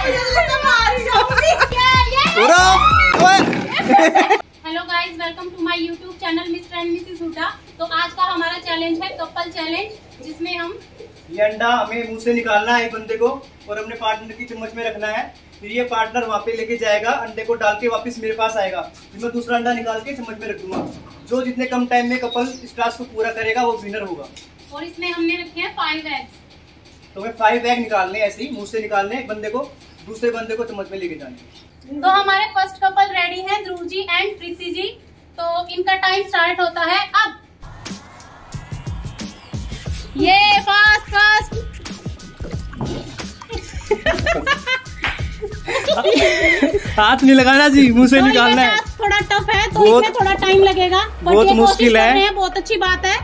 Hello guys welcome to my YouTube channel Mr and Mrs Hooda तो आज का हमारा चैलेंज है कपल चैलेंज जिसमें हम ये अंडा हमें मुँह से निकालना है एक बंदे को और अपने पार्टनर की चम्मच में रखना है। फिर ये पार्टनर वहाँ पे लेके जाएगा अंडे को डाल के वापस मेरे पास आएगा। फिर मैं दूसरा अंडा निकाल के चम्मच में रख दूँगा। जो जितने कम टाइम में कपल इस टास्क को पूरा करेगा वो विनर होगा। और इसमें हमने रखे हैं फाइव एग्स तो हमें फाइव एग निकालने हैं ऐसे ही मुँह से निकालने एक बंदे को। दूसरे बंदे को चम्मच में लेके जाने तो हमारे फ़र्स्ट कपल रेडी हैं ध्रुव जी एंड प्रीति जी। तो इनका टाइम स्टार्ट होता है अब। ये फास्ट फास्ट हाथ नहीं लगाना जी मुँह से निकालना है। थोड़ा टफ है तो बहुत- इसमें थोड़ा टाइम लगेगा। बहुत मुश्किल कर है। बहुत अच्छी बात है।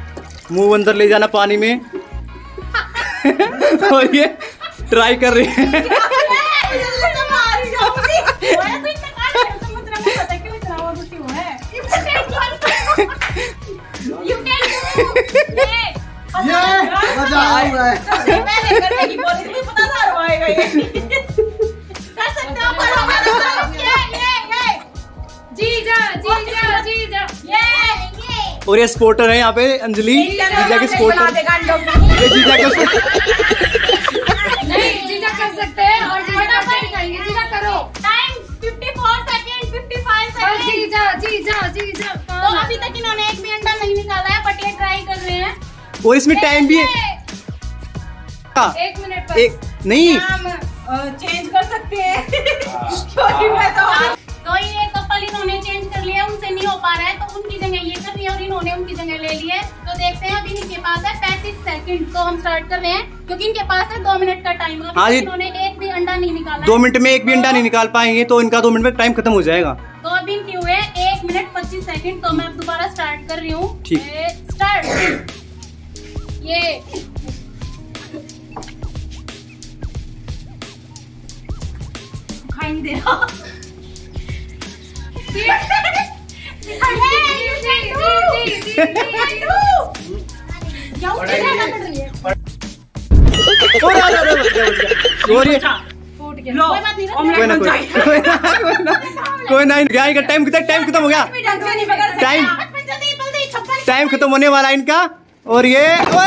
मुँह अंदर ले जाना पानी में। और ये ट्राई कर रहे हैं। ये मज़ा आ रहा है। कर सकते हो पर हमारे साथ ये ये ये। जीजा जीजा जीजा ये ये। और ये स्पोर्टर है यहाँ पे अंजलि। जीजा के स्पोर्टर ये जीजा के। नहीं जीजा कर सकते हैं और जीजा करके दिखाएँगे। जीजा करो। टाइम 54 सेकंड 55 सेकंड जीजा जीजा जीजा और इसमें टाइम भी है। हाँ, एक मिनट पर एक नहीं। चेंज कर सकते हैं। मैं तो तो ये कपल इन्होंने चेंज कर लिया उनसे नहीं हो पा रहा है तो उनकी जगह ये कर रही है और इन्होंने उनकी जगह ले ली है। तो देखते हैं अभी इनके पास है पैंतीस सेकंड तो हम स्टार्ट कर रहे हैं क्योंकि इनके पास है दो मिनट का टाइम हाँ जी। इन्होंने एक भी अंडा नहीं निकाला दो मिनट में एक भी अंडा नहीं निकाल पाएँगे तो इनका दो मिनट में टाइम खत्म हो जाएगा। तो अभी इनके हुए एक मिनट पच्चीस सेकंड तो मैं अब दोबारा स्टार्ट कर रही हूँ। ठीक। स्टार्ट ये। खाई दे। रहा कोई ना कोई इनका टाइम कितना टाइम खत्म हो गया। टाइम टाइम खत्म होने वाला है इनका। और ये तो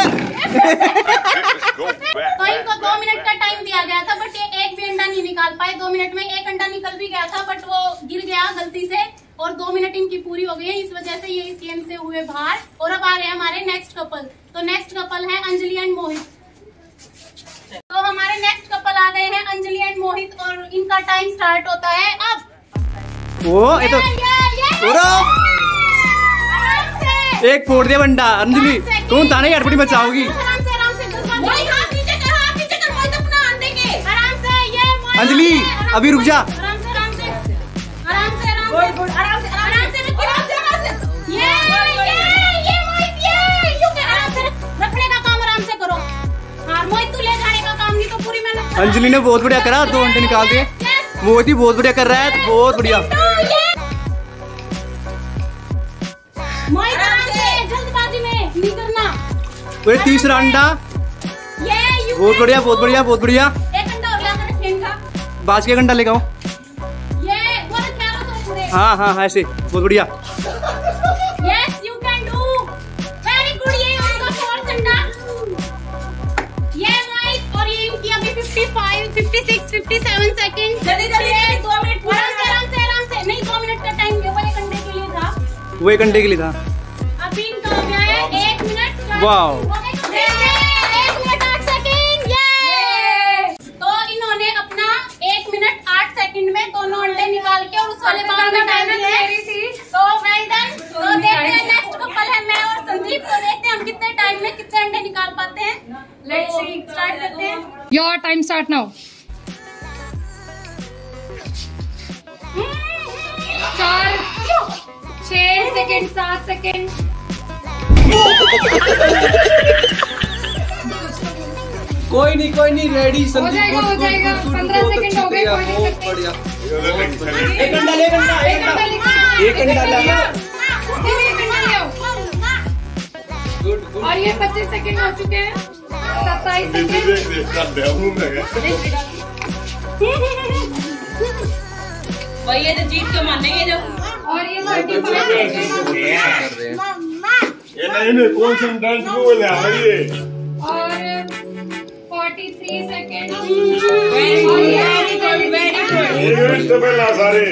इनको दो मिनट का टाइम दिया गया था बट ये एक भी अंडा नहीं निकाल पाए। दो मिनट में एक अंडा निकल भी गया था बट वो गिर गया गलती से और दो मिनट इनकी पूरी हो गई है। इस वजह से ये इस गेम से हुए बाहर। और अब आ रहे हैं हमारे नेक्स्ट कपल तो नेक्स्ट कपल है अंजलि एंड मोहित। तो हमारे नेक्स्ट कपल आ गए हैं अंजलि एंड मोहित और इनका टाइम स्टार्ट होता है अब। वो ये तो ये, ये, ये, पूरा। आराम से एक फोड़ दिया बंडा अंजलि तुम ताने हड़बड़ी मचाओगी। आराम से आराम से मोहित हाथ नीचे कर हाथ नीचे कर मोहित अपना अंडे के। आराम से ये मोहित अंजलि, अभी रुक जा। के का तू का तो अंजलि ने बहुत बढ़िया करा दो घंटे निकाल दिए। Yes, मोहित बहुत बढ़िया कर रहा है बहुत बढ़िया। जल्दबाजी में नहीं करना तीसरा अंडा। ये बहुत बढ़िया बहुत बढ़िया बहुत बढ़िया। एक अंडा और लाकर रखिए इनका बाज के घंटा लेगा ये वो रखा रहा तो पूरे। हाँ हाँ हाँ ऐसे बहुत बढ़िया। यस यू कैन डू वो एक घंटे के लिए था। अभी इनका हो गया है एक मिनट वाओ। हो गया है। एक मिनट आठ सेकंड। ये तो इन्होंने अपना एक मिनट आठ सेकंड में दोनों अंडे निकाल के और उस वाले बाल में डाल दिए। तो वेल डन तो देखते हैं नेक्स्ट कपल है। मैं और संदीप तो देखते हैं हम कितने टाइम में कितने अंडे निकाल पाते हैं। Let's तो स्टार्ट करते हैं। योर टाइम स्टार्ट नाउ चार छह सेकंड सात सेकंड। कोई नहीं कोई नहीं रेडी हो जाएगा हो जाएगा। पंद्रह सेकंड हो गए कोई दिक्कत नहीं बढ़िया। एक ले घंटा एक एक ले गुड गुड और ये पच्चीस सेकंड हो चुके हैं। सत्ताईस सेकंड। भाई ये तो जीत के मानेंगे जो। और ये ये नहीं नहीं कौन सा डांस बोल रहा है ये और forty three second very good very good ये वेजिटेबल है सारे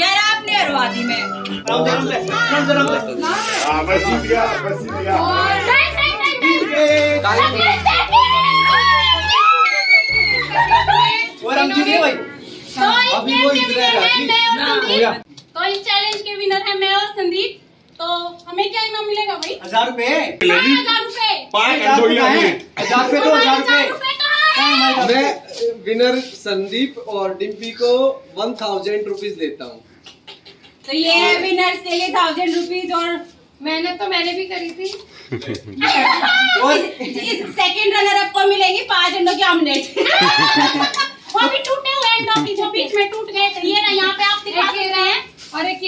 यार आपने हरवा दी मैं। हाँ मैं जीत गया मैं जीत गया और नहीं, नहीं, नहीं, नहीं। और हम जीत भाई तो अभी वो इधर है, है मैं और हो तो इस चैलेंज के विनर है मैं और संदीप। तो हमें क्या इनाम मिलेगा भाई? हज़ार रुपए। पाँच हज़ार रुपए। पाँच हज़ार रुपए ही? हैं। हज़ार रुपए है? मैं विनर संदीप और डिम्पी को वन थाउज़ेंड रुपीज़ देता हूँ। तो ये है विनर्स के लिए थाउज़ेंड रुपीज़ और मेहनत तो मैंने भी करी थी। और इस सेकंड रनर अप को मिलेगी पाँच अंडों की ऑमलेट वो भी टूटे हुए अंडों की जो बीच में टूट गए थे ये ना यहाँ पे आप दिखा एक सकते ये रहा हैं और एक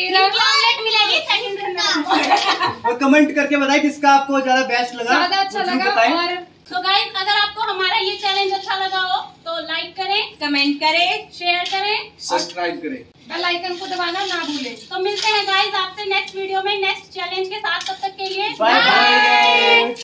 कमेंट करके बताएँ किसका आपको ज़्यादा बेस्ट लगा। ज़्यादा अच्छा लगा और तो गाइस अगर आपको हमारा ये चैलेंज अच्छा लगा हो तो लाइक करें कमेंट करें शेयर करें। सब्सक्राइब करें। बेल आइकन को दबाना ना भूलें। तो मिलते हैं गाइस आपसे नेक्स्ट वीडियो में नेक्स्ट चैलेंज के साथ। तब तक के लिए बाय बाय